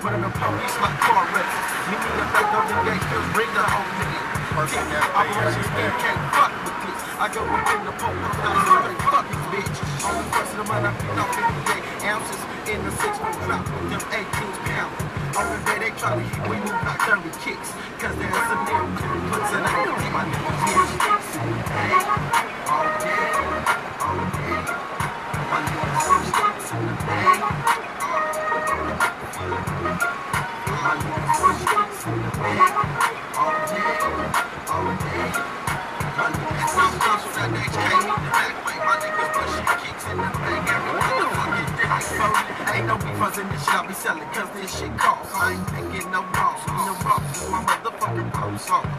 Of the police like car wrecks. Meet me up at Golden Gate, just bring the whole nigga. Operation Skin can't fuck with this. I go within the pole, I'm not sorry, fuck this bitch. On the first of the month, I beat off 58 ounces in the six foot drop them 18 pounds. On the day they try to hit, we move like 30 kicks. Cause there's Ain't no this shit I be selling cause this shit costs. I ain't taking no loss. No is my motherfucking boss.